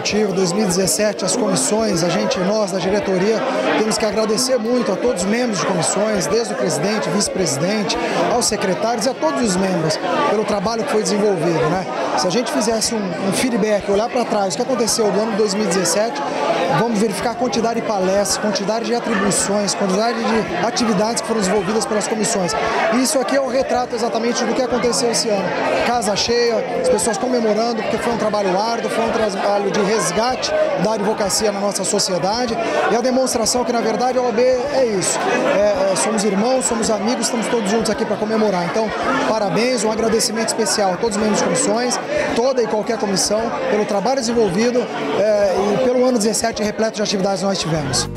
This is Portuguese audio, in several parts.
produtivo. 2017, as comissões, a gente, nós da diretoria, temos que agradecer muito a todos os membros de comissões, desde o presidente, vice-presidente, aos secretários e a todos os membros, pelo trabalho que foi desenvolvido. Né? Se a gente fizesse um, um feedback, olhar para trás, o que aconteceu no ano de 2017, vamos verificar a quantidade de palestras, quantidade de atribuições, quantidade de atividades que foram desenvolvidas pelas comissões. Isso aqui é o retrato exatamente do que aconteceu esse ano. Casa cheia, as pessoas comemorando, porque foi um trabalho árduo, foi um trabalho de resgate da advocacia na nossa sociedade e a demonstração que, na verdade, a OAB é isso. É, é, somos irmãos, somos amigos, estamos todos juntos aqui para comemorar. Então, parabéns, um agradecimento especial a todos os membros de comissões, toda e qualquer comissão, pelo trabalho desenvolvido é, e pelo ano 17 repleto de atividades nós tivemos.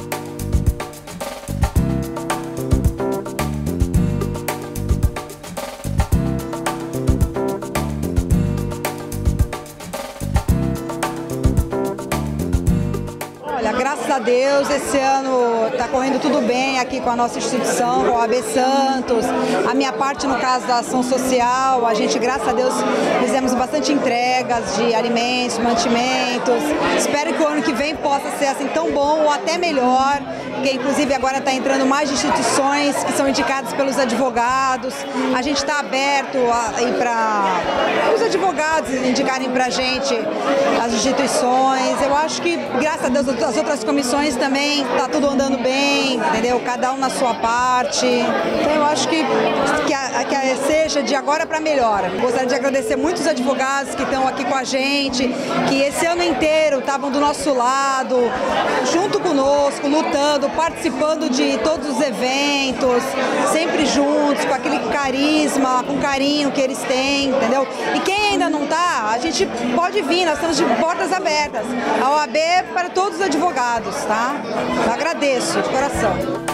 graças a Deus, esse ano está correndo tudo bem aqui com a nossa instituição, com a AB Santos. A minha parte, no caso da ação social, a gente, graças a Deus, fizemos bastante entregas de alimentos, mantimentos. Espero que o ano que vem possa ser assim tão bom ou até melhor, porque inclusive agora está entrando mais instituições que são indicadas pelos advogados. A gente está aberto para os advogados indicarem para a gente as instituições. Eu acho que, graças a Deus, as outras outras comissões também está tudo andando bem, entendeu? Cada um na sua parte. Então eu acho que, que, a, que a, seja de agora para melhor. Gostaria de agradecer muitos advogados que estão aqui com a gente, que esse ano inteiro estavam do nosso lado, junto conosco, lutando, participando de todos os eventos, sempre juntos, com aquele carisma, com carinho que eles têm, entendeu? E quem ainda não está, a gente pode vir, nós estamos de portas abertas. A OAB é para todos os advogados tá? Eu agradeço de coração.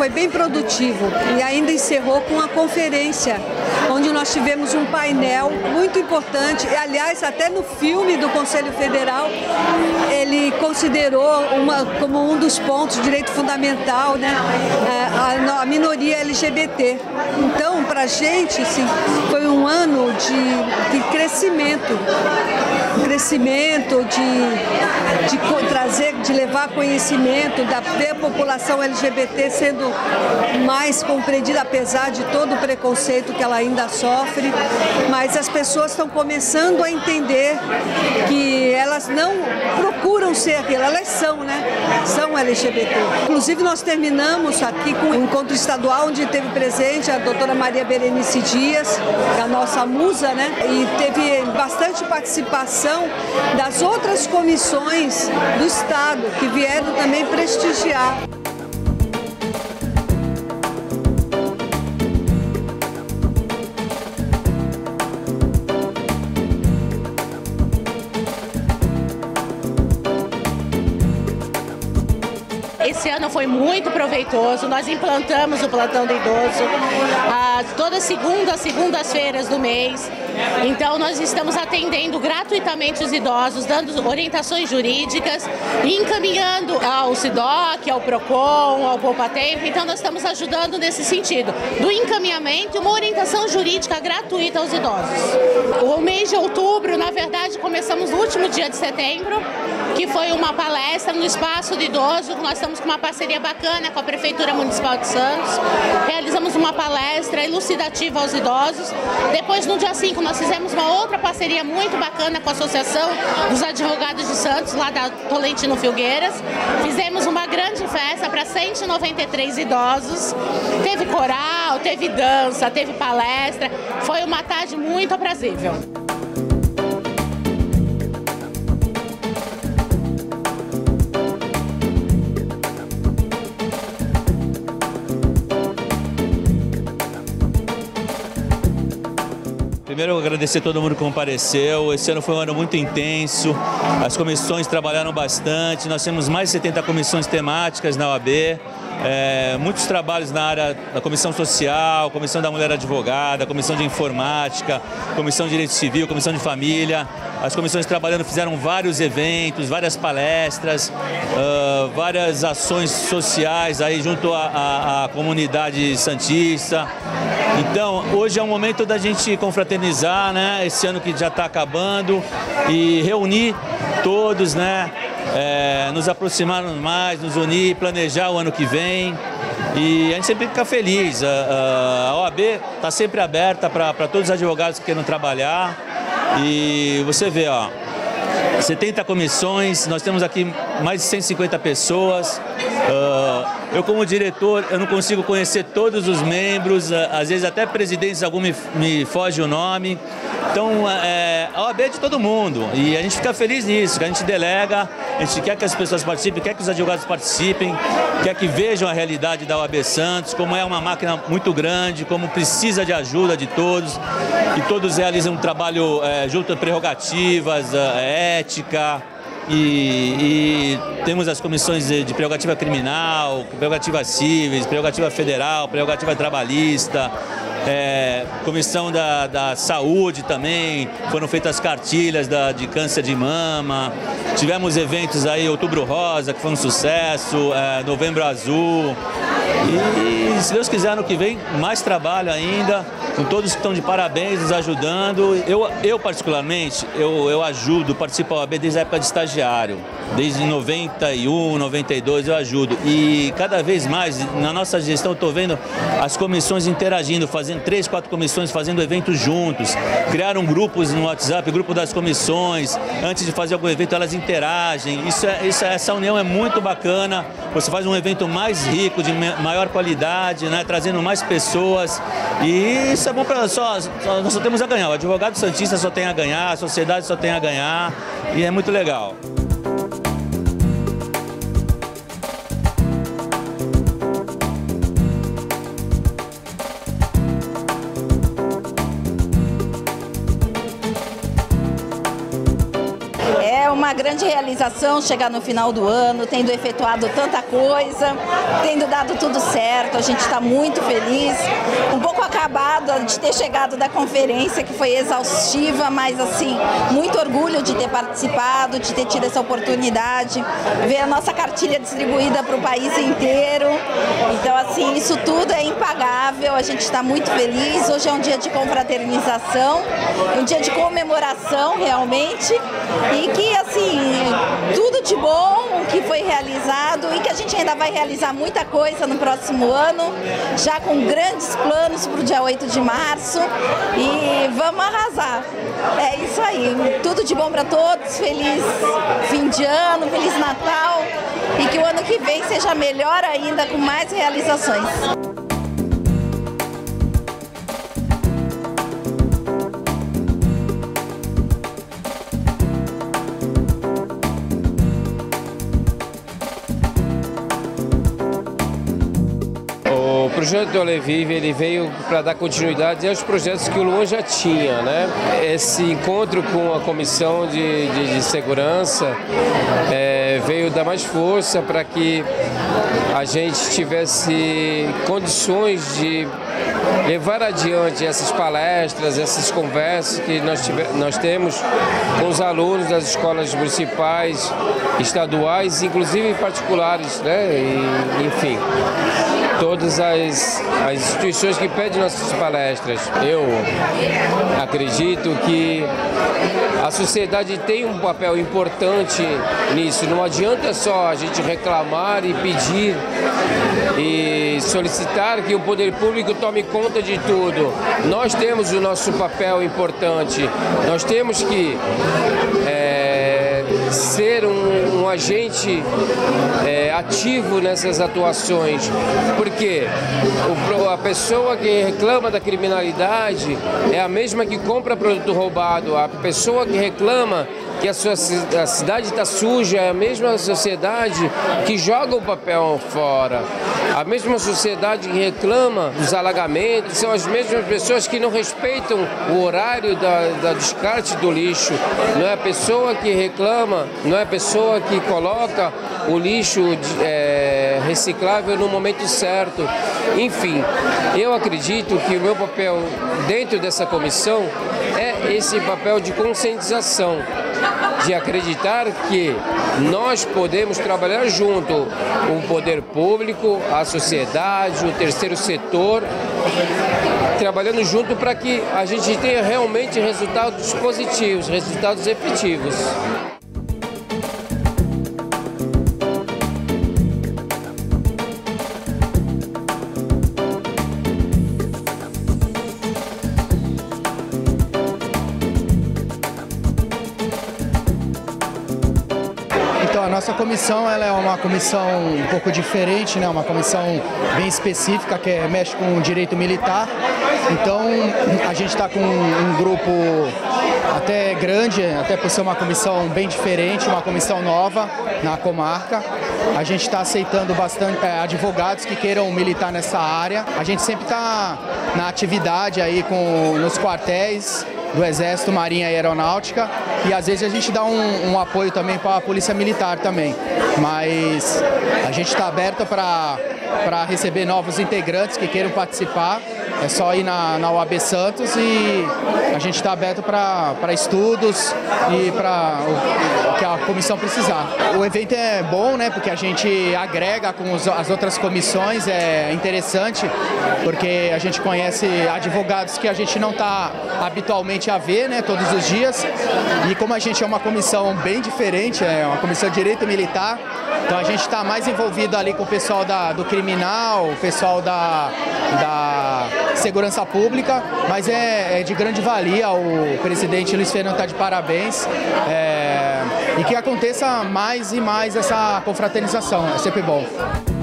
Foi bem produtivo e ainda encerrou com uma conferência, onde nós tivemos um painel muito importante. E, aliás, até no filme do Conselho Federal, ele considerou uma, como um dos pontos, direito fundamental, né, a, a minoria LGBT. Então, para a gente, sim, foi um ano de, de crescimento crescimento, de, de trazer, de levar conhecimento da, da população LGBT sendo mais compreendida, apesar de todo o preconceito que ela ainda sofre. Mas as pessoas estão começando a entender que elas não procuram ser aquilo, elas são, né? São LGBT. Inclusive, nós terminamos aqui com um encontro estadual onde teve presente a doutora Maria Berenice Dias, a nossa musa, né? E teve bastante participação das outras comissões do Estado que vieram também prestigiar. Ano foi muito proveitoso. Nós implantamos o plantão do idoso ah, toda segunda, segundas-feiras do mês. Então nós estamos atendendo gratuitamente os idosos, dando orientações jurídicas e encaminhando ao SIDOC, ao PROCON, ao Poupa Tempo. Então nós estamos ajudando nesse sentido, do encaminhamento uma orientação jurídica gratuita aos idosos. O mês de outubro, na verdade, começamos no último dia de setembro, que foi uma palestra no Espaço do Idoso. Nós estamos com uma parceria bacana com a Prefeitura Municipal de Santos. Realizamos uma palestra elucidativa aos idosos. Depois, no dia 5, nós fizemos uma outra parceria muito bacana com a Associação dos Advogados de Santos, lá da Tolentino Filgueiras. Fizemos uma grande festa para 193 idosos. Teve coral, teve dança, teve palestra. Foi uma tarde muito aprazível. Primeiro, agradecer todo mundo que compareceu. Esse ano foi um ano muito intenso. As comissões trabalharam bastante. Nós temos mais de 70 comissões temáticas na OAB. É, muitos trabalhos na área da comissão social, comissão da mulher advogada, comissão de informática, comissão de direito civil, comissão de família. As comissões trabalhando fizeram vários eventos, várias palestras, uh, várias ações sociais aí junto à, comunidade santista. Então, hoje é um momento da gente confraternizar, né? Esse ano que já está acabando e reunir todos, né? É, nos aproximarmos mais, nos unir, planejar o ano que vem. E a gente sempre fica feliz. A, a OAB está sempre aberta para todos os advogados que queiram trabalhar. E você vê, ó, 70 comissões, nós temos aqui mais de 150 pessoas. Uh, eu como diretor, eu não consigo conhecer todos os membros, às vezes até presidentes, algum me, me foge o nome. Então, é, a OAB é de todo mundo e a gente fica feliz nisso, que a gente delega, a gente quer que as pessoas participem, quer que os advogados participem, quer que vejam a realidade da OAB Santos, como é uma máquina muito grande, como precisa de ajuda de todos, que todos realizam um trabalho é, junto a prerrogativas, é, ética, e, e, temos as comissões de, de prerrogativa criminal, prerrogativa cíveis, prerrogativa federal, prerrogativa trabalhista, é, comissão da, da saúde também, foram feitas cartilhas da, de câncer de mama, tivemos eventos aí, Outubro Rosa, que foi um sucesso, é, Novembro Azul, e se Deus quiser, ano que vem, mais trabalho ainda, com todos que estão de parabéns, nos ajudando. Eu, eu particularmente, eu, eu ajudo, participo da OAB desde a época de estagiário. Desde 91, 92 eu ajudo. E cada vez mais, na nossa gestão, estou vendo as comissões interagindo, fazendo três, quatro comissões, fazendo eventos juntos. Criaram grupos no WhatsApp, grupo das comissões. Antes de fazer algum evento, elas interagem. Isso é, isso, é, essa união é muito bacana. Você faz um evento mais rico, de maior qualidade, né? trazendo mais pessoas. E isso é bom para só, só, nós só temos a ganhar. O advogado santista só tem a ganhar, a sociedade só tem a ganhar. E é muito legal. Uma grande realização chegar no final do ano, tendo efetuado tanta coisa, tendo dado tudo certo. A gente está muito feliz. Um pouco acabado de ter chegado da conferência, que foi exaustiva, mas assim, muito orgulho de ter participado, de ter tido essa oportunidade, ver a nossa cartilha distribuída para o país inteiro. Então, assim, isso tudo é impagável. A gente está muito feliz. Hoje é um dia de confraternização, um dia de comemoração realmente. E que, assim, tudo de bom que foi realizado e que a gente ainda vai realizar muita coisa no próximo ano, já com grandes planos para o dia 8 de março e vamos arrasar. É isso aí, tudo de bom para todos, feliz fim de ano, feliz Natal e que o ano que vem seja melhor ainda com mais realizações. Projeto do Alevive ele veio para dar continuidade aos projetos que o Luan já tinha, né? Esse encontro com a comissão de, de, de segurança é, veio dar mais força para que a gente tivesse condições de levar adiante essas palestras, essas conversas que nós, tive, nós temos com os alunos das escolas municipais, estaduais, inclusive particulares, né? E, enfim todas as, as instituições que pedem nossas palestras. Eu acredito que a sociedade tem um papel importante nisso. Não adianta só a gente reclamar e pedir e solicitar que o poder público tome conta de tudo. Nós temos o nosso papel importante. Nós temos que é, ser um, agente é, ativo nessas atuações, porque a pessoa que reclama da criminalidade é a mesma que compra produto roubado, a pessoa que reclama que a, sua, a cidade está suja, é a mesma sociedade que joga o papel fora. A mesma sociedade que reclama dos alagamentos, são as mesmas pessoas que não respeitam o horário da, da descarte do lixo. Não é a pessoa que reclama, não é a pessoa que coloca o lixo é, reciclável no momento certo. Enfim, eu acredito que o meu papel dentro dessa comissão é esse papel de conscientização, de acreditar que nós podemos trabalhar junto, o poder público, a sociedade, o terceiro setor, trabalhando junto para que a gente tenha realmente resultados positivos, resultados efetivos. Nossa comissão ela é uma comissão um pouco diferente, né? uma comissão bem específica que é, mexe com o direito militar. Então a gente está com um grupo até grande, até por ser uma comissão bem diferente, uma comissão nova na comarca. A gente está aceitando bastante é, advogados que queiram militar nessa área. A gente sempre está na atividade aí com, nos quartéis, do Exército, Marinha e Aeronáutica e às vezes a gente dá um, um apoio também para a Polícia Militar também. Mas a gente está aberto para receber novos integrantes que queiram participar. É só ir na, na UAB Santos e a gente está aberto para estudos e para o, o, que a comissão precisar. O evento é bom, né? Porque a gente agrega com os, as outras comissões, é interessante, porque a gente conhece advogados que a gente não está habitualmente a ver, né? Todos os dias. E como a gente é uma comissão bem diferente, é uma comissão de direito militar, então a gente está mais envolvido ali com o pessoal da, do criminal, o pessoal da, da segurança pública, mas é, é de grande valia. O presidente Luiz Fernando está de parabéns. É, e que aconteça mais e mais essa confraternização, é sempre bom.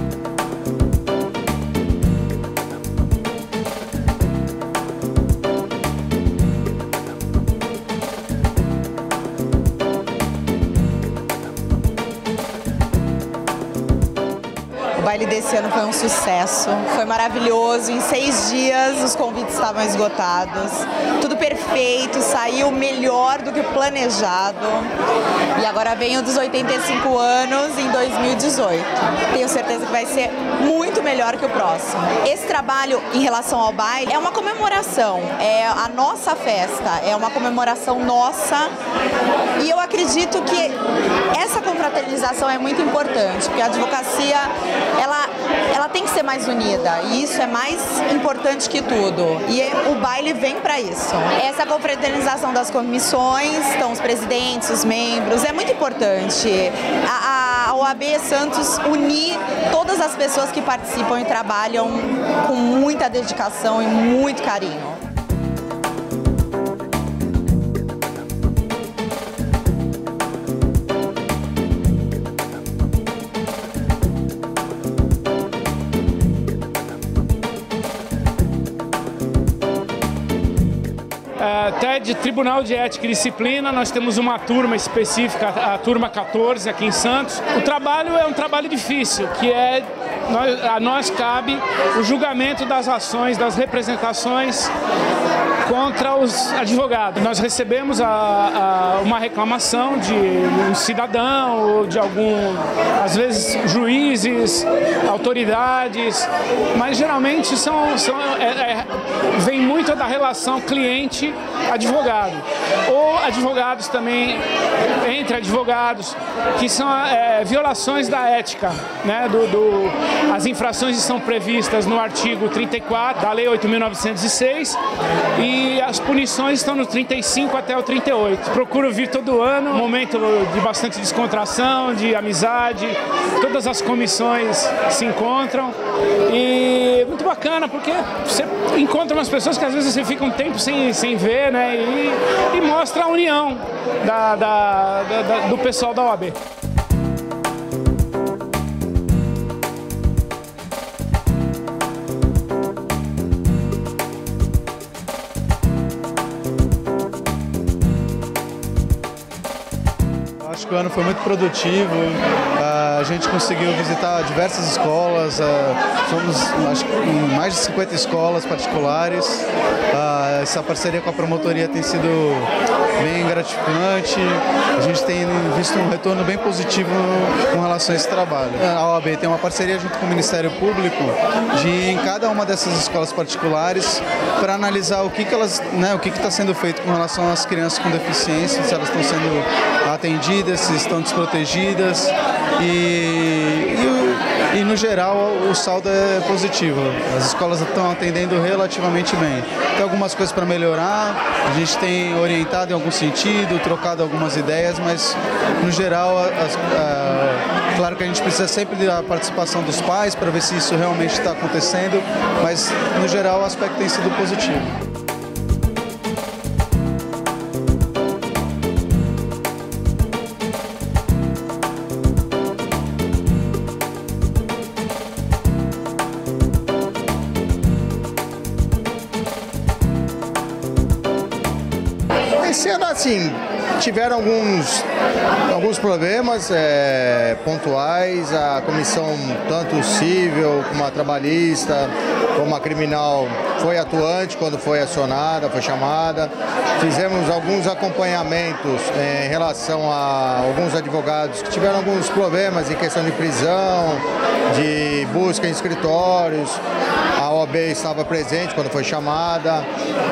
Ano foi um sucesso, foi maravilhoso. Em seis dias os convites estavam esgotados, tudo perfeito, saiu melhor do que planejado. E agora vem o dos 85 anos em 2018. Tenho certeza que vai ser muito melhor que o próximo. Esse trabalho em relação ao baile é uma comemoração, é a nossa festa, é uma comemoração nossa. E eu acredito que essa confraternização é muito importante, porque a advocacia ela, ela tem que ser mais unida e isso é mais importante que tudo. E o baile vem para isso. Essa confraternização das comissões, então os presidentes, os membros, é muito importante. A, a OAB Santos unir todas as pessoas que participam e trabalham com muita dedicação e muito carinho. De Tribunal de Ética e Disciplina, nós temos uma turma específica, a turma 14 aqui em Santos. O trabalho é um trabalho difícil, que é a nós cabe o julgamento das ações, das representações contra os advogados. Nós recebemos a, a, uma reclamação de um cidadão ou de algum, às vezes, juízes, autoridades, mas geralmente são, são é, é, vem muito da relação cliente-advogado. Ou advogados também, entre advogados, que são é, violações da ética, né, do, do, as infrações estão previstas no artigo 34 da Lei 8.906 e as punições estão no 35 até o 38. Procuro vir todo ano, momento de bastante descontração, de amizade, todas as comissões se encontram e muito bacana porque você encontra umas pessoas que às vezes você fica um tempo sem, sem ver, né? E, e mostra a união da, da, da, do pessoal da OAB. O ano foi muito produtivo. A gente conseguiu visitar diversas escolas, fomos acho, em mais de 50 escolas particulares. Essa parceria com a promotoria tem sido bem gratificante. A gente tem visto um retorno bem positivo com relação a esse trabalho. A OAB tem uma parceria junto com o Ministério Público de em cada uma dessas escolas particulares para analisar o que, que elas, né, o que está sendo feito com relação às crianças com deficiência, se elas estão sendo atendidas, se estão desprotegidas e, geral o saldo é positivo. As escolas estão atendendo relativamente bem. Tem algumas coisas para melhorar, a gente tem orientado em algum sentido, trocado algumas ideias, mas no geral, as, a, claro que a gente precisa sempre da participação dos pais para ver se isso realmente está acontecendo, mas no geral o aspecto tem sido positivo. Tiveram alguns, alguns problemas é, pontuais. A comissão, tanto civil como a trabalhista, como a criminal, foi atuante quando foi acionada, foi chamada. Fizemos alguns acompanhamentos é, em relação a alguns advogados que tiveram alguns problemas em questão de prisão, de busca em escritórios. A OAB estava presente quando foi chamada.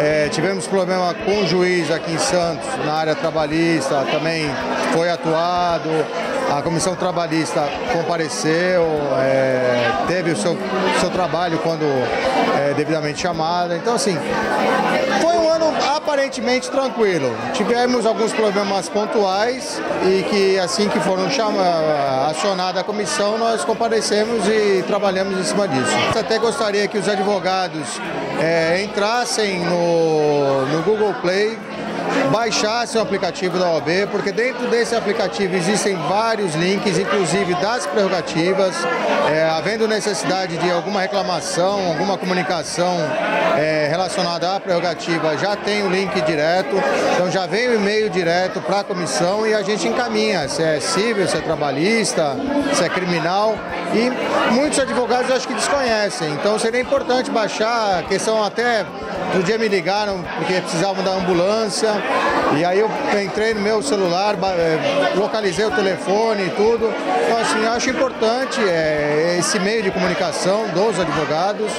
É, tivemos problema com o juiz aqui em Santos, na área trabalhista, também foi atuado. A comissão trabalhista compareceu, é, teve o seu, seu trabalho quando é, devidamente chamada. Então, assim, foi um ano aparentemente tranquilo. Tivemos alguns problemas pontuais e que assim que foram acionada a comissão, nós comparecemos e trabalhamos em cima disso. Até gostaria que os advogados é, entrassem no, no Google Play, baixasse o aplicativo da OAB, porque dentro desse aplicativo existem vários links, inclusive das prerrogativas, é, havendo necessidade de alguma reclamação, alguma comunicação é, relacionada à prerrogativa, já tem o link direto, então já vem o e-mail direto para a comissão e a gente encaminha, se é civil, se é trabalhista, se é criminal, e muitos advogados acho que desconhecem, então seria importante baixar, a questão até no dia me ligaram porque precisavam da ambulância. E aí eu entrei no meu celular, localizei o telefone e tudo. Então assim, acho importante é, esse meio de comunicação dos advogados.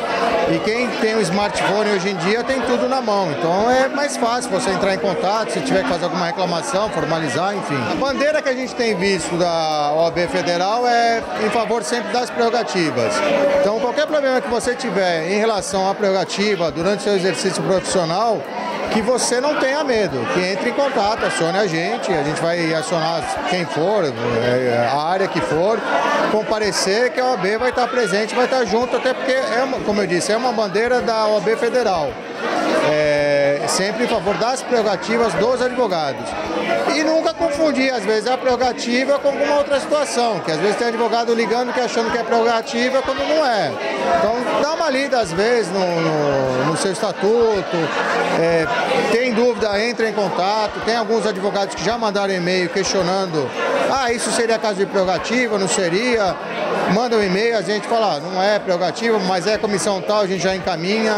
E quem tem um smartphone hoje em dia tem tudo na mão. Então é mais fácil você entrar em contato, se tiver que fazer alguma reclamação, formalizar, enfim. A bandeira que a gente tem visto da OAB Federal é em favor sempre das prerrogativas. Então qualquer problema que você tiver em relação à prerrogativa durante seu exercício profissional, que você não tenha medo, que entre em contato, acione a gente, a gente vai acionar quem for, é, a área que for, comparecer que a OAB vai estar presente, vai estar junto, até porque, é como eu disse, é uma bandeira da OAB Federal. É, sempre em favor das prerrogativas dos advogados. E nunca confundir, às vezes, a prerrogativa com alguma outra situação, que às vezes tem advogado ligando que achando que é prerrogativa quando não é. Então dá uma lida, às vezes, no, no, no seu estatuto, é, tem dúvida, entra em contato, tem alguns advogados que já mandaram e-mail questionando, ah, isso seria caso de prerrogativa, não seria? Manda um e-mail, a gente fala, ah, não é prerrogativa, mas é comissão tal, a gente já encaminha.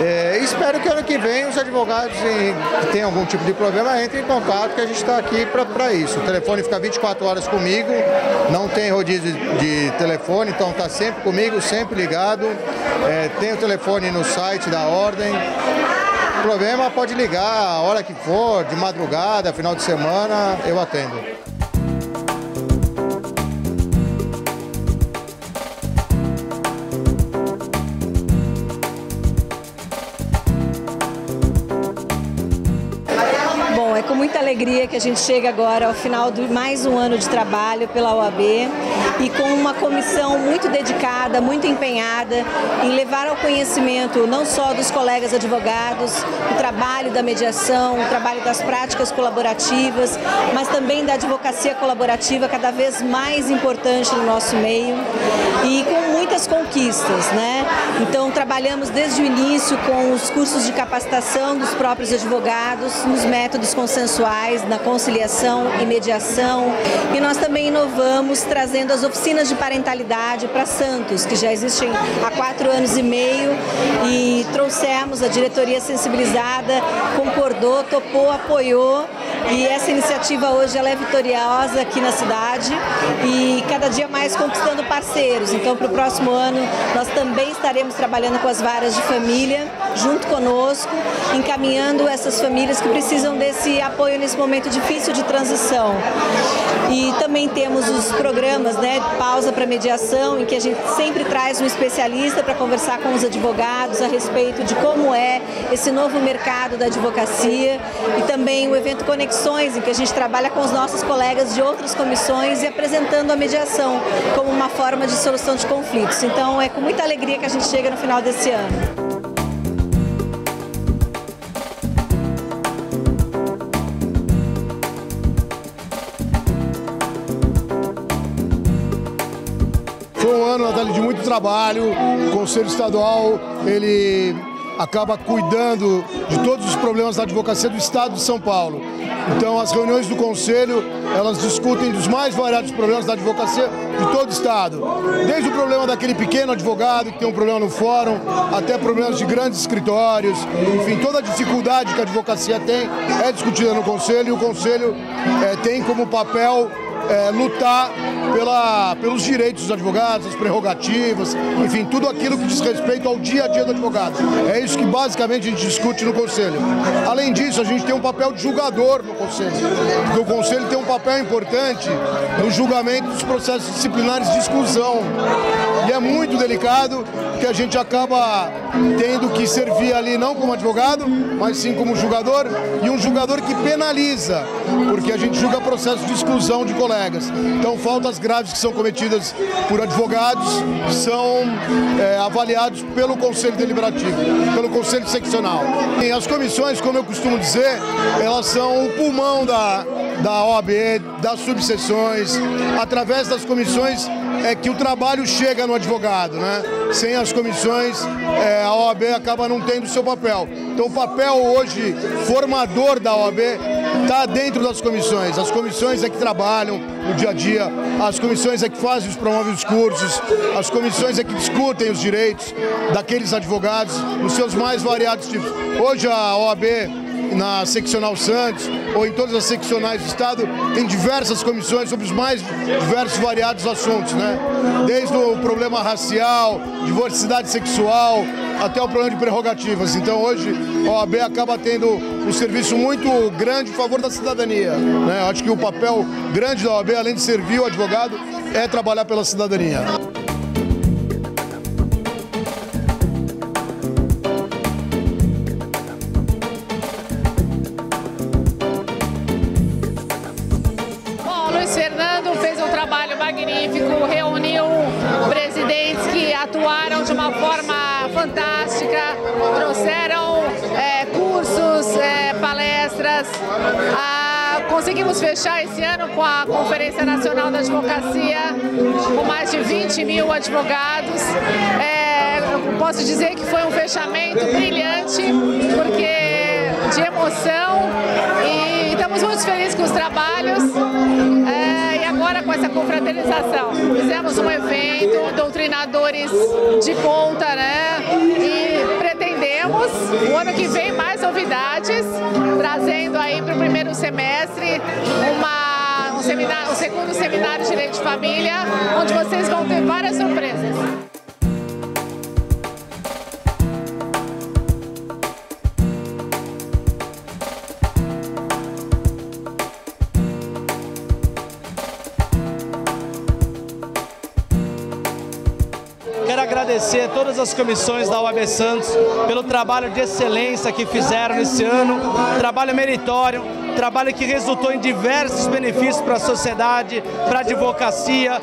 É, espero que ano que vem os advogados que têm algum tipo de problema entrem em contato, que a gente está aqui para isso. O telefone fica 24 horas comigo, não tem rodízio de telefone, então está sempre comigo, sempre ligado. É, tem o telefone no site da ordem. O problema pode ligar a hora que for, de madrugada, final de semana, eu atendo. Muita alegria que a gente chega agora ao final de mais um ano de trabalho pela OAB e com uma comissão muito dedicada, muito empenhada em levar ao conhecimento não só dos colegas advogados o trabalho da mediação, o trabalho das práticas colaborativas, mas também da advocacia colaborativa cada vez mais importante no nosso meio e com muitas conquistas, né? Então trabalhamos desde o início com os cursos de capacitação dos próprios advogados, nos métodos consensuais mais na conciliação e mediação. E nós também inovamos trazendo as oficinas de parentalidade para Santos, que já existem há quatro anos e meio, e trouxemos a diretoria sensibilizada, concordou, topou, apoiou e essa iniciativa hoje ela é vitoriosa aqui na cidade e cada dia mais conquistando parceiros. Então, para o próximo ano, nós também estaremos trabalhando com as varas de família, junto conosco, encaminhando essas famílias que precisam desse apoio nesse momento difícil de transição. E também temos os programas, né, pausa para mediação, em que a gente sempre traz um especialista para conversar com os advogados a respeito de como é esse novo mercado da advocacia e também o evento Conexões, em que a gente trabalha com os nossos colegas de outras comissões e apresentando a mediação como uma forma de solução de conflitos. Então é com muita alegria que a gente chega no final desse ano. Foi um ano, Natália, de muito trabalho. O Conselho Estadual, ele acaba cuidando de todos os problemas da advocacia do Estado de São Paulo. Então, as reuniões do Conselho, elas discutem dos mais variados problemas da advocacia de todo o Estado. Desde o problema daquele pequeno advogado que tem um problema no fórum, até problemas de grandes escritórios, enfim, toda a dificuldade que a advocacia tem é discutida no Conselho e o Conselho é, tem como papel é, lutar pela, pelos direitos dos advogados, as prerrogativas, enfim, tudo aquilo que diz respeito ao dia a dia do advogado. É isso que basicamente a gente discute no Conselho. Além disso, a gente tem um papel de julgador no Conselho, porque o Conselho tem um papel importante no julgamento dos processos disciplinares de exclusão. E é muito delicado que a gente acaba tendo que servir ali não como advogado, mas sim como julgador, e um julgador que penaliza, porque a gente julga processos de exclusão de colegas. Então, faltas graves que são cometidas por advogados são é, avaliados pelo Conselho Deliberativo, pelo Conselho Seccional. E as comissões, como eu costumo dizer, elas são o pulmão da, da OAB, das subseções, através das comissões é que o trabalho chega no advogado, né? Sem as comissões, é, a OAB acaba não tendo o seu papel. Então, o papel hoje formador da OAB está dentro das comissões. As comissões é que trabalham no dia a dia, as comissões é que fazem os promovem os cursos, as comissões é que discutem os direitos daqueles advogados nos seus mais variados tipos. Hoje a OAB na seccional Santos ou em todas as seccionais do estado tem diversas comissões sobre os mais diversos variados assuntos, né? Desde o problema racial, diversidade sexual, até o problema de prerrogativas. Então hoje a OAB acaba tendo um serviço muito grande em favor da cidadania. Né? Acho que o papel grande da OAB, além de servir o advogado, é trabalhar pela cidadania. Conseguimos fechar esse ano com a Conferência Nacional da Advocacia, com mais de 20 mil advogados. É, posso dizer que foi um fechamento brilhante, porque de emoção e estamos muito felizes com os trabalhos é, agora com essa confraternização. Fizemos um evento, doutrinadores de ponta, né? E o ano que vem mais novidades, trazendo aí para o primeiro semestre uma, um, seminário, segundo seminário de Direito de Família, onde vocês vão ter várias surpresas. Agradecer todas as comissões da UAB Santos pelo trabalho de excelência que fizeram nesse ano, trabalho meritório, trabalho que resultou em diversos benefícios para a sociedade, para a advocacia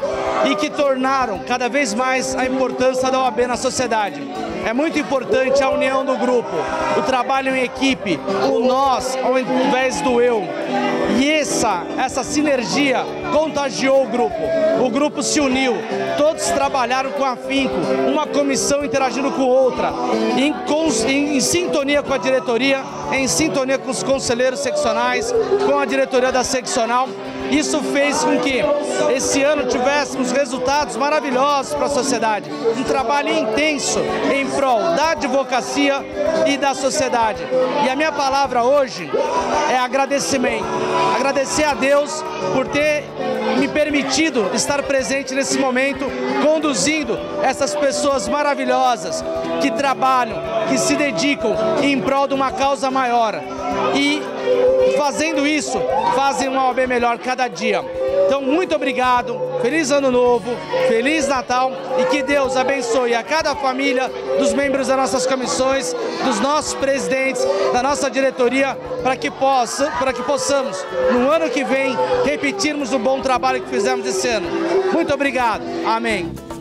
e que tornaram cada vez mais a importância da OAB na sociedade. É muito importante a união do grupo, o trabalho em equipe, o nós ao invés do eu. E essa, essa sinergia contagiou o grupo. O grupo se uniu, todos trabalharam com afinco, uma comissão interagindo com outra, em, em, em sintonia com a diretoria, em sintonia com os conselheiros seccionais, com a diretoria da seccional isso fez com que esse ano tivéssemos resultados maravilhosos para a sociedade. Um trabalho intenso em prol da advocacia e da sociedade. E a minha palavra hoje é agradecimento. Agradecer a Deus por ter me permitido estar presente nesse momento, conduzindo essas pessoas maravilhosas que trabalham, que se dedicam em prol de uma causa maior. E fazendo isso, fazem uma OAB melhor cada dia. Então, muito obrigado, feliz ano novo, feliz Natal e que Deus abençoe a cada família dos membros das nossas comissões, dos nossos presidentes, da nossa diretoria, para que, possa, para que possamos, no ano que vem, repetirmos o bom trabalho que fizemos esse ano. Muito obrigado. Amém.